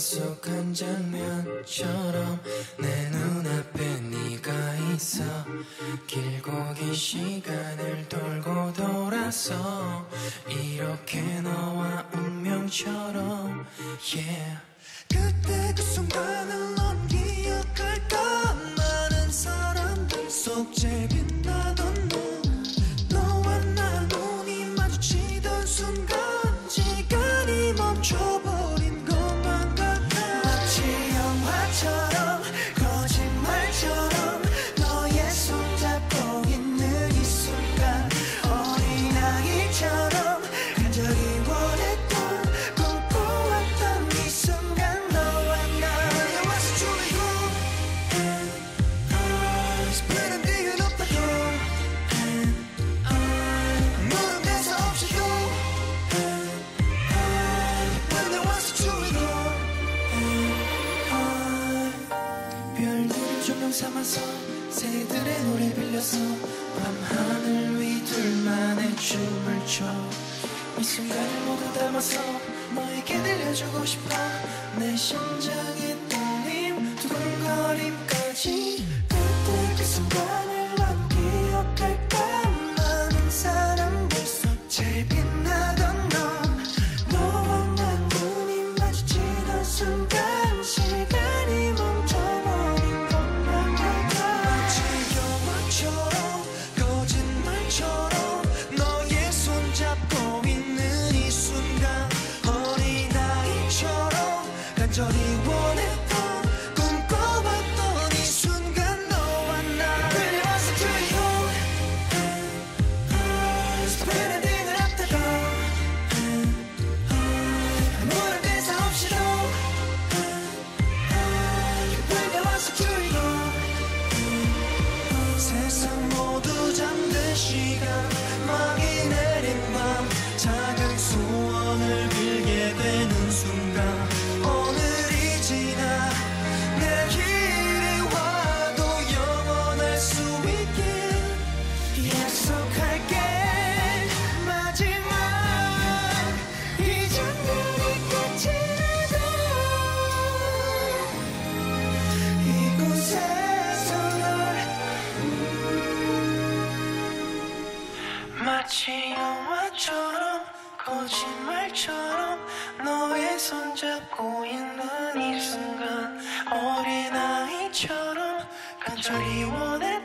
속 한 장면처럼 내 눈앞에 네가 있어. 길고 긴 시간을 돌고 돌아서 이렇게 너와 운명처럼 yeah. 그때 그 순간을 넌 기억할까 많은 사람들 속 제일 삼아서 새들의 노래 빌려서 밤하늘 위 둘만의 춤을 춰이 순간을 모두 담아서 너에게 들려주고 싶어. 내 심장의 떨림 두근거림까지. 그때 그 순간을 절히 마치 영화처럼 거짓말처럼 너의 손 잡고 있는 이 순간 어린아이처럼 간절히 원했